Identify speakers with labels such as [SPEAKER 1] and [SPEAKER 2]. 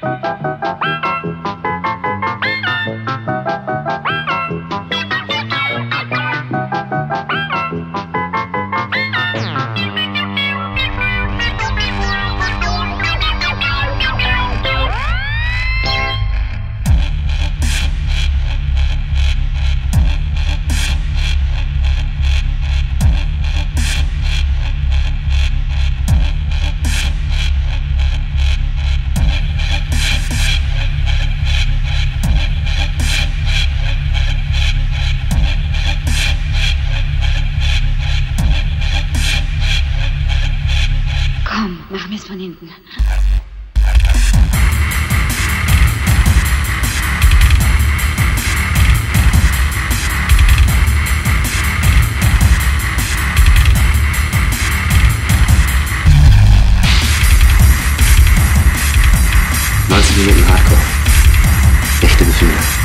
[SPEAKER 1] Música Komm, machen wir es von hinten. Minuten Hardcore. Echte Gefühle.